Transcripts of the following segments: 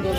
எங்கள்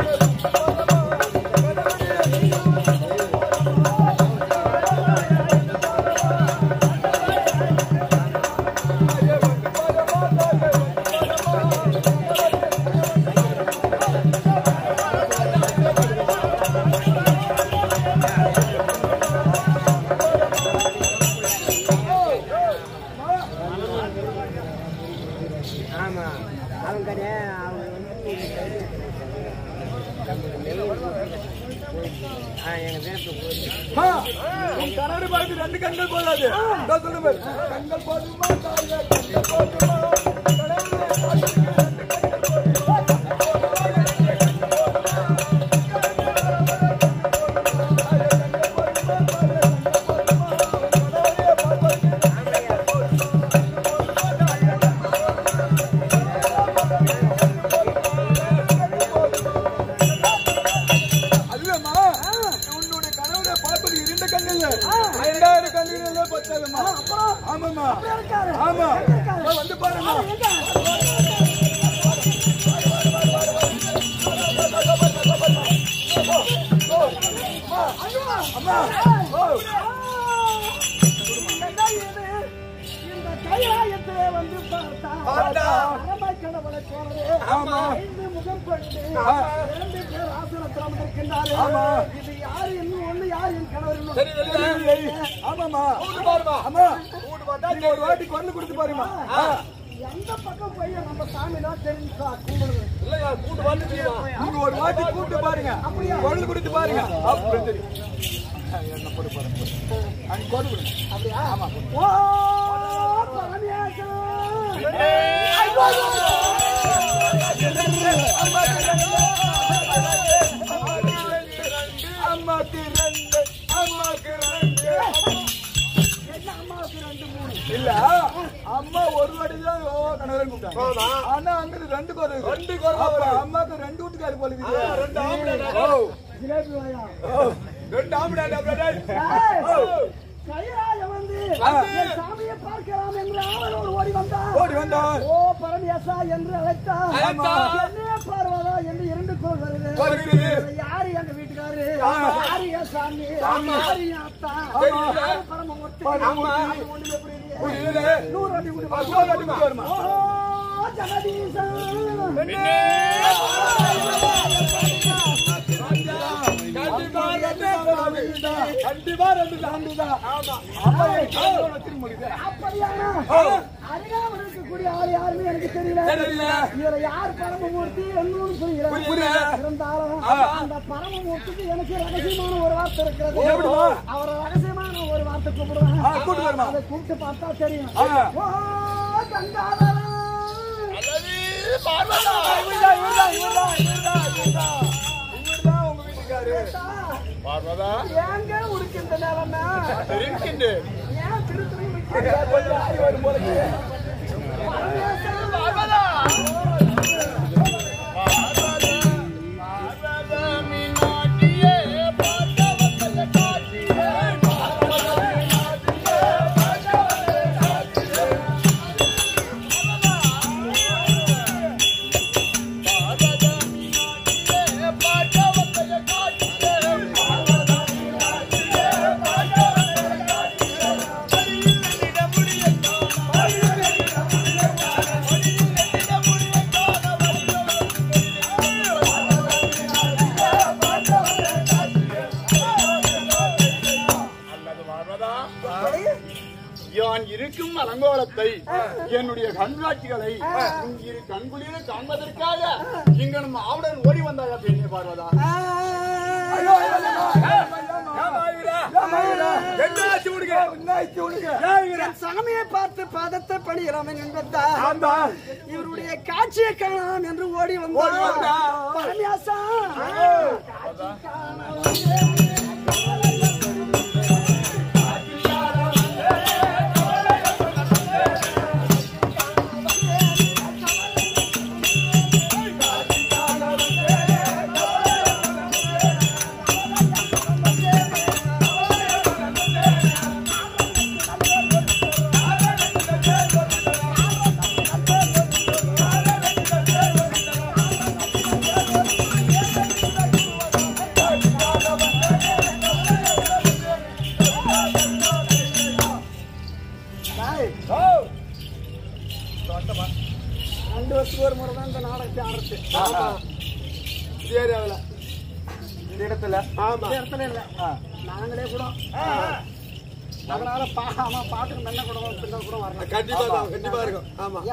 ஆமா. அவங்க கிடையாது அவன் வந்து பார்த்து ரெண்டு கண்கள் போதாது. கண்கள் போதுமா கண்கள் போதுமா? கண்ணிலே பத்தாதும்மா. ஆமாம்மா. ஆமா. வந்து. அம்மா. இந்த வந்து பார்த்தா. அரமைக்கடவுளை போலவே ஆமா. ஐந்து முகம் கொண்டு இரண்டு பேர் இது யாரு இன்னும் ஒண்ணு யார் என் கணவர் இன்னும் தெரியவில்லை. ஒரு வாட்டி குரல் கொடுத்து பாருமா எந்த பக்கம் போய் நம்ம சாமி தான் தெரிஞ்சா கும்பிடுது நீங்க ஒரு வாட்டி கூப்பிட்டு பாருங்க குரல் கொடுத்து பாருங்க அப்புறம் தெரியும் என்ன போடு பாருங்க அங்க குரல் கொடுங்க ஆமா ஓ பரமேசன் இல்ல. அம்மா ஒரு வாட்டி தான் ஓ கணவரன் கூப்பிட்டாங்க. ஆனா அங்க ரெண்டு கோரு ரெண்டு கோரு அம்மாக்கு ரெண்டு வீட்டுக்காரு போல ரெண்டு ஆம்பளை ஜிலேபி வாயா? ரெண்டு ஆம்பளை கைராய வந்து சாமியை பார்க்கலாம் என்று ஆவலோடு ஓடி வந்தான். ஓடி வந்தான். ஓ பரமேசா என்று அழைத்தான். என்னைய பார்வதா? என்று இரண்டு குரல் வருது. யாரு எங்க வீட்டுக்காரு. யாரு என் சாமி. யாரு என் அத்தா? பரமமூர்த்தி? ஒண்ணுமே புரியலையே. நூறு வாட்டி கூட்டி வருமா? ஜெகதீசா கண்டிப்பா ரெண்டு அப்படியானா அருகாமல் இருக்கக்கூடிய ஆள் யாருன்னு எனக்கு தெரியல இதுல யார் பரமமூர்த்தி என்னன்னு புரியல. இருந்தாலும் அந்த பரமமூர்த்திக்கு எனக்கு ரகசியமான ஒரு வார்த்தை இருக்கிறது அவரோட ரகசியம் கூப்பிடுவேன் ஆ, கூப்பிட்டு வருமா? அதை கூப்பிட்டு பார்த்தா தெரியும். பார்வதா, இவர்தான், இவர்தான், இவர்தான், இவர்தான், இவர்தான். இவர்தான் சாமியை பார்த்து பாதத்தை பணியலாம் என்பதா? ஆமா. இவருடைய காட்சியை காணலாம் என்று ஓடி வந்தார். பரமேசா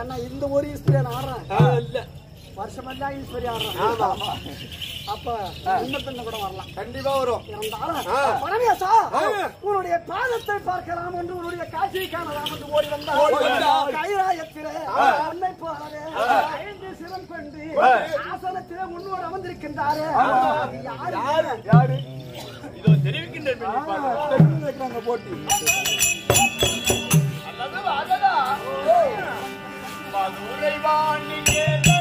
ஏன்னா இந்த ஒரு ஈஸ்வரியா நான் ஆடுறேன். வருஷமெல்லாம் ஈஸ்வரி ஆடுறேன். ஆமா. அப்ப கூட வரலாம். கண்டிப்பா வரும். பரமேசா. உன்னுடைய பாதத்தை பார்க்கலாம் என்று உன்னுடைய காட்சியை காணலாம் என்று ஓடி வந்தார். கைராயத்திலே உன்னை போலவே ஐந்து சிரம் கொண்டு ஆசனத்திலே முன்னோடு அமர்ந்திருக்கின்றாரே. யாரு? யாரு? யாரு? இதோ வைக்கிறாங்க போட்டி. மதுரை வாணி கேட்டனே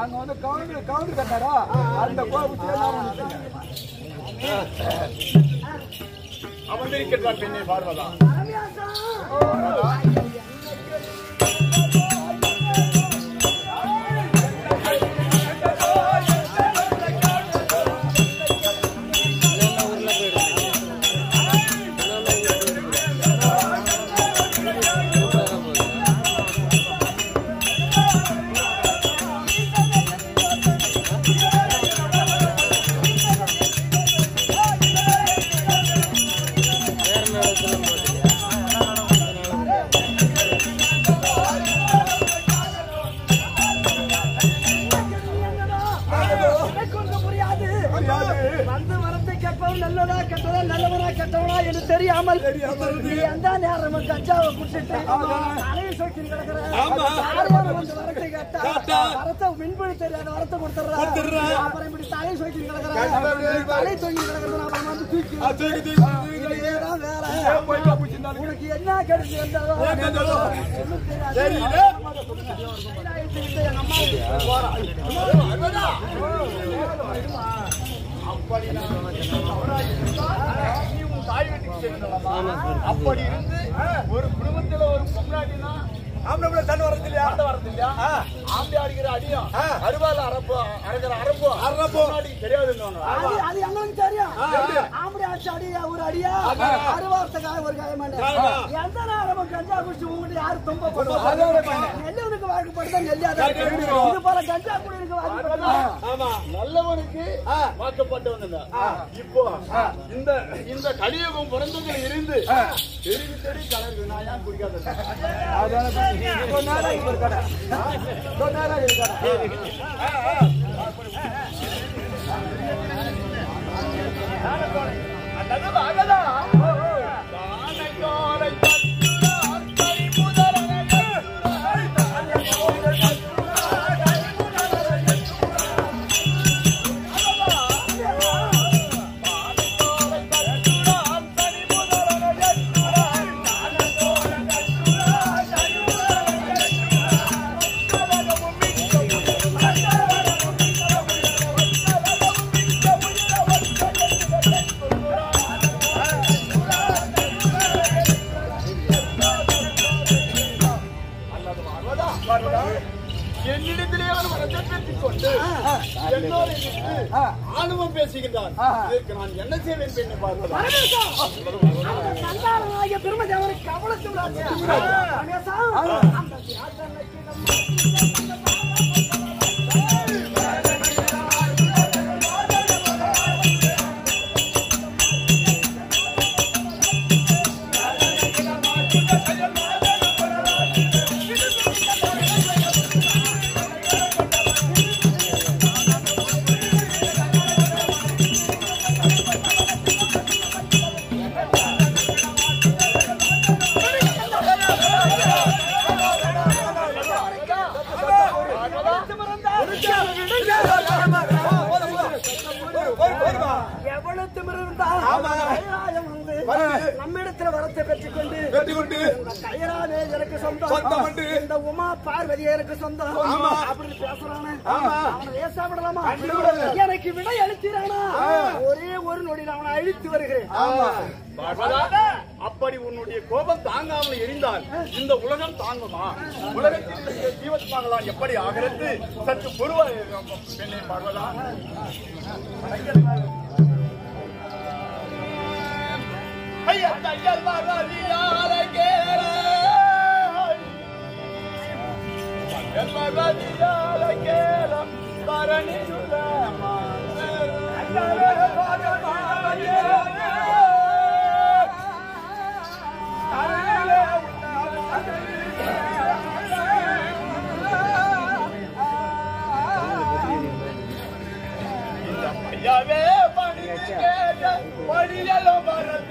அங்க வந்து கவுண்டர் கவுண்டர் கட்டாரா அந்த கோபுரத்துல நாம நிக்கிறோம். அமர்ந்திருக்கின்றார் பெண்ணே பார்வதா. தெரியாமல் நீ எந்த நேரமும் கஞ்சாவை குடிச்சிட்டு தலையை சொக்கி கிடக்குற வரத்தை கேட்டா வரத்தை மின்பொழி தெரியாத வரத்தை கொடுத்துடுற. அப்புறம் இப்படி தலையை சொக்கி கிடக்குற தலை தொங்கி கிடக்குறது அப்புறம் வந்து தூக்கி. உனக்கு என்ன கிடைச்சு வந்ததோ ஒண்ணும் தெரியாது. எங்க அம்மா அப்படி அப்படி இருந்து ஒரு குடும்பத்துல ஒரு பொம்னாட்டினா ஆம்பளை தண்ணி வரது இல்லையா ஆண்ட வரது இல்லையா ஆம்பளை அடிக்கிற அடியும் அருவால அரப்பு அரைக்கிற அரப்பு அரப்பு தெரியாதுன்னு அது அது எங்களுக்கு தெரியும். அடியா ஒரு அடியா? காயம் ஒரு காயமாண்ட எந்த நேரமும் கஞ்சா குடிச்சு உங்ககிட்ட யாரு தும்ப போடுவாங்க நெல்லவனுக்கு வாக்குப்படுதா நெல்லியாத இது போல கஞ்சா குடிக்கு வாக்குப்படுதா ஆமா. நல்லவனுக்கு இல்ல. இப்போ இந்த இந்த கலியுகம் பிறந்ததுல இருந்து தெரி தெரி கலருக்கு நான் ஏன் குடிக்காத என்னிடத்திலே ஆணவம் பேசுகின்றான் இதற்கு நான் என்ன செய்வேன் பெண்ணை சந்தானமாகிய பெருமதேவனுக்கு கவலத்து அப்படி உன்னுடைய கோபம் தாங்காமல் எரிந்தால் இந்த உலகம் தாங்குமா? உலகத்தில் இருக்கிற எப்படி ஆகிறது? சற்று பொறுவா பெண்ணை பார்வதா. ஐயா ஐயல் பார்வதியார கேள. தையல் பார்வதியார वे बड़ी बड़ी जलो भारत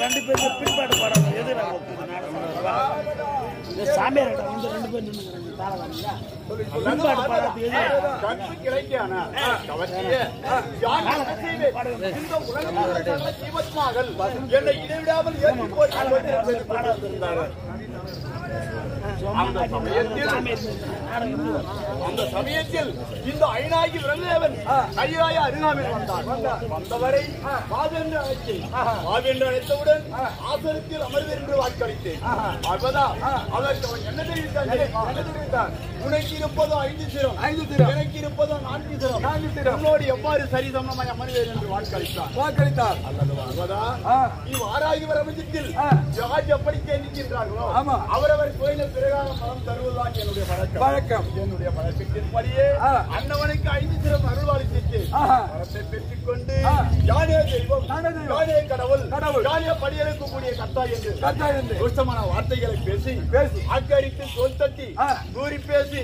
ரெண்டு பேருக்கு பின்பாடு பாடம் எது வந்து ரெண்டு பேர் பின்பாடு என்னை இடைவிடாமல் அந்த சமயத்தில் அந்த சமயத்தில் இந்த ஐநாகி பிரம்மதேவன் கையாய அருகாமையில் வந்தார் வந்தவரை வாவென்று அழைத்தேன். வாவென்று அழைத்தவுடன் ஆசனத்தில் அமர்வீர் என்று வாக்களித்தேன். அப்பதா அதற்கு அவன் என்ன தெரிவித்தான்? என்ன தெரிவித்தான்? உனக்கு இருப்பதோ ஐந்து சிரம். ஐந்து சிரம். எனக்கு இருப்பதோ நான்கு சிரம். நான்கு சிரம். உன்னோடு எவ்வாறு சரிசமமாய் அமர்வேன் என்று வாக்களித்தான். வாக்களித்தார். அல்லது அற்பதா இவ் ஜார்ஜ் ஆமா. அவரவர் கோயில பிரகாரம் மனம் தருவதுதான் என்னுடைய பழக்கம் வழக்கம். என்னுடைய பழக்கத்தின்படியே. அன்னவனுக்கு ஐந்து சிறம். யானே தெய்வம் யானே கடவுள் கடவுள். யானே படியெடுக்கக்கூடிய கத்தா என்று கத்தா என்று. துஷ்டமான வார்த்தைகளை பேசி பேசி. அக்கறித்து சொல் தட்டி. கூறி பேசி.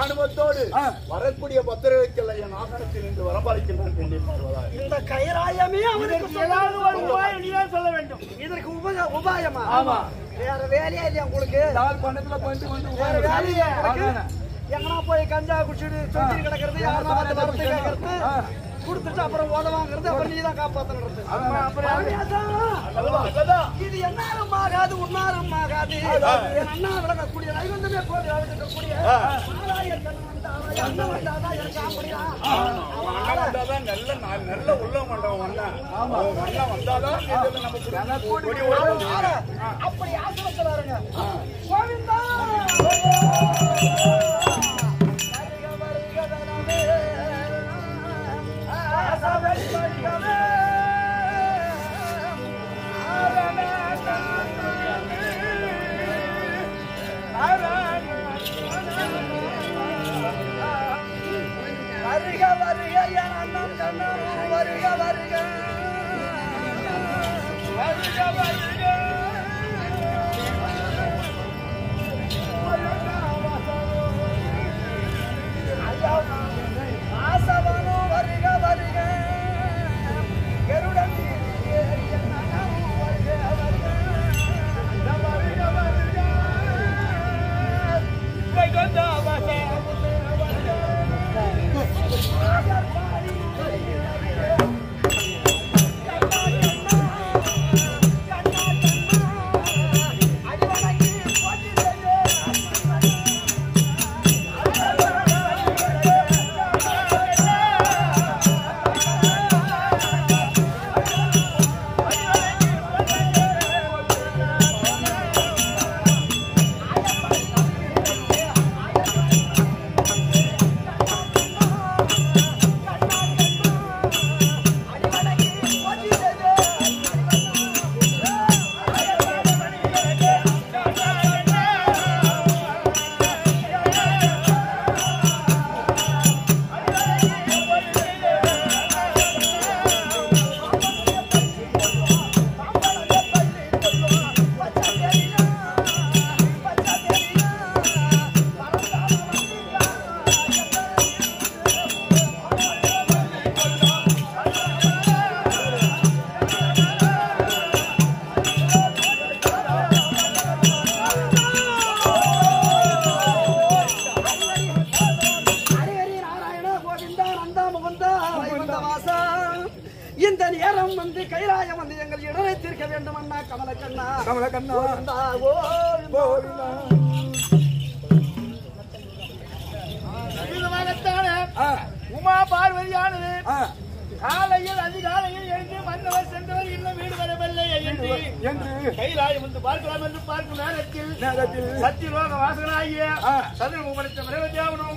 ஆணவத்தோடு. வரக்கூடிய பக்தர்களுக்கெல்லாம் என் ஆசனத்தில் நின்று வரம்பாளிக்கின்றான் இந்த கைராயமே அவனுக்கு உபாயம் சொல்ல வேண்டும். இதற்கு உப- உபாயமா? ஆமா. வேற வேலையே இல்லையா உங்களுக்கு? பணத்துல வந்து வேற வேலையே? உங்களுக்கு அதானே. எங்கனா போய் கஞ்சா குடிச்சிட்டு சுத்தி கிடக்கிறது யாருன்னா வந்து வரத்தை கேட்கறது. கொடுத்துட்டு அப்புறம் உத வாங்குறது அப்புறம் நீ தான் அல்லதா இது என்னாலும் ஆகாது உன்னாரும் ஆகாது. என் அண்ணா விளங்கக்கூடிய நைவந்தமே கோடி விளக்கக்கூடிய நல்ல நல்ல அண்ணன். அவன் அண்ணன் வந்தாதான். ஆனா, அப்படி ஆசிரமத்தில் கோவிந்தா! Vai, vai.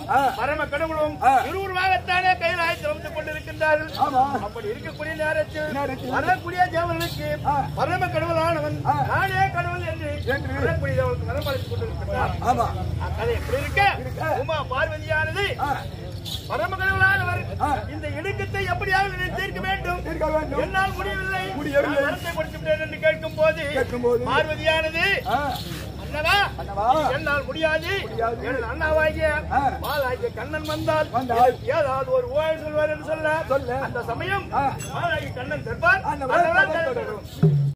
ஆ. பரம கடவுளும். இருவருமாகத்தானே கைலாயத்தில் வந்து கொண்டிருக்கின்றார்கள். அப்படி இருக்கக்கூடிய நேரத்தில் வரக்கூடிய தேவர்களுக்கு ஆ. பரம கடவுளானவன். நானே கடவுள் என்று. வரக்கூடிய தேவர்களுக்கு வரமளித்துக் கொண்டிருக்கின்றார் அது எப்படி இருக்க உமா பார்வதியானது ஆ, பரம கடவுளானவர் ஆ. இந்த இடுக்கத்தை எப்படியாவது தீர்க்க வேண்டும். என்னால் முடியவில்லை முடியவில்லை. என்று கேட்கும் போது கேட்கும்போது. பார்வதியானது. என்னால் முடியாது முடியாது. எனது அண்ணாவாகிய ஆ. பாலாகிய கண்ணன் வந்தால் ஏதாவது ஒரு ஓய் சொல்வார் என்று சொல்ல. அந்த சமயம் ஆ. பாலாகிய கண்ணன் தருவார்.